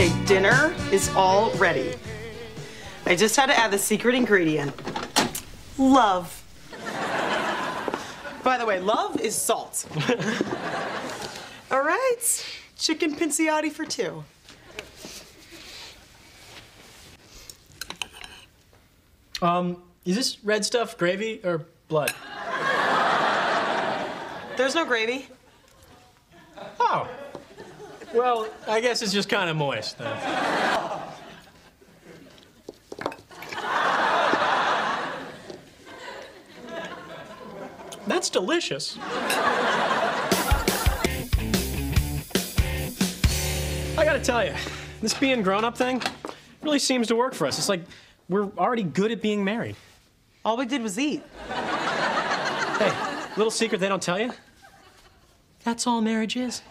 Okay, dinner is all ready. I just had to add the secret ingredient love. By the way, love is salt. all right, chicken pinciati for two. Um, is this red stuff gravy or blood? There's no gravy. Oh. Well, I guess it's just kind of moist. That's delicious. I gotta tell you, this being grown up thing really seems to work for us. It's like we're already good at being married. All we did was eat. Hey, little secret they don't tell you? That's all marriage is.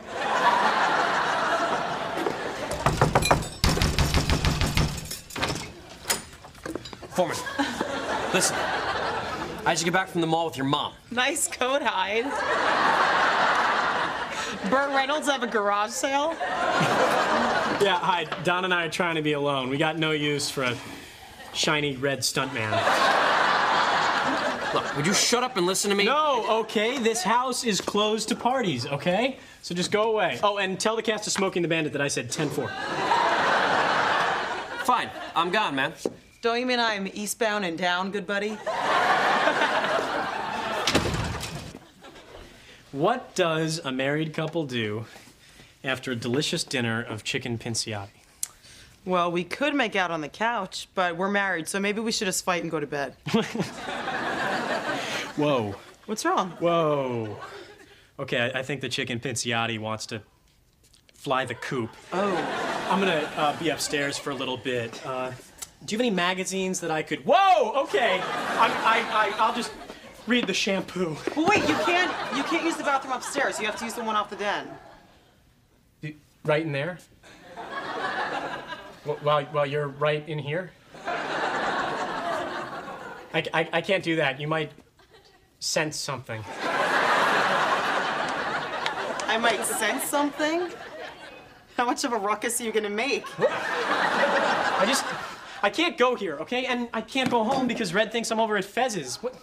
Foreman, listen. I just get back from the mall with your mom. Nice coat Hyde. Burt Reynolds have a garage sale? Yeah, hi. Don and I are trying to be alone. We got no use for a shiny red stuntman. Look, would you shut up and listen to me? No, okay? This house is closed to parties, okay? So just go away. Oh, and tell the cast of Smokey and the Bandit that I said 10 4. Fine, I'm gone, man. Don't you mean I'm eastbound and down, good buddy? What does a married couple do after a delicious dinner of chicken pinciati? Well, we could make out on the couch, but we're married, so maybe we should just fight and go to bed. Whoa. What's wrong? Whoa. Okay, I, I think the chicken pinciati wants to fly the coop. Oh, I'm gonna uh, be upstairs for a little bit. Uh, do you have any magazines that I could? Whoa! Okay, I'm, I, I, I'll just read the shampoo. well, wait, you can't you can't use the bathroom upstairs. You have to use the one off the den. Right in there. Wh- While, while you're right in here. I, I, I can't do that. You might sense something. I might sense something. How much of a ruckus are you gonna make? I just, I can't go here, okay? And I can't go home because Red thinks I'm over at Fez's. What?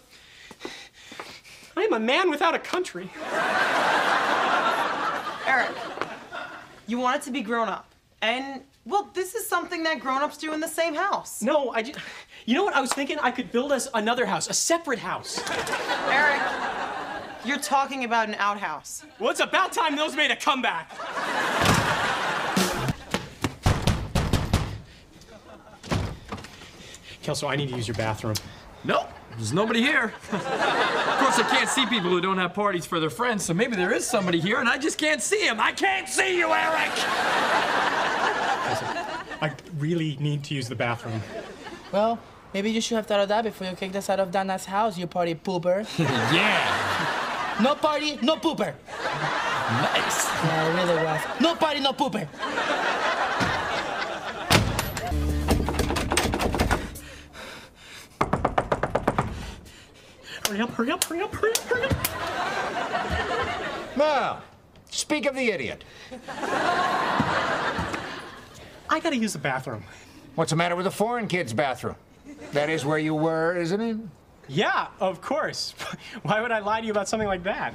I am a man without a country. Eric, you want it to be grown up. And, well, this is something that grown ups do in the same house. No, I just, you know what I was thinking? I could build us another house, a separate house. Eric, you're talking about an outhouse. Well, it's about time those made a comeback. Kelso, I need to use your bathroom. Nope, there's nobody here. of course, I can't see people who don't have parties for their friends, so maybe there is somebody here and I just can't see him. I can't see you, Eric! I really need to use the bathroom. Well, maybe you should have thought of that before you kicked us out of Donna's house, you party pooper. yeah, no party, no pooper. nice. Yeah, it really was. No party, no pooper. Hurry up, hurry up, hurry up, hurry up, hurry up. Now, speak of the idiot. I gotta use the bathroom. What's the matter with the foreign kid's bathroom? That is where you were, isn't it? Yeah, of course. Why would I lie to you about something like that?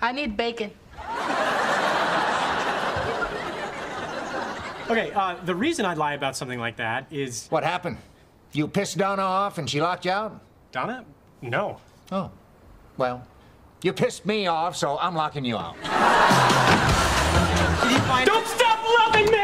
I need bacon. Okay, uh, the reason I'd lie about something like that is What happened? You pissed Donna off and she locked you out? Donna? No. Oh. Well, you pissed me off, so I'm locking you out. Did you find Don't stop loving me!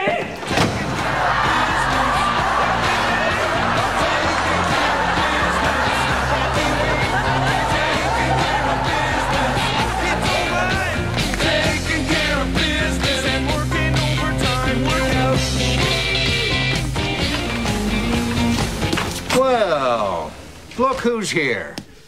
Well, look who's here.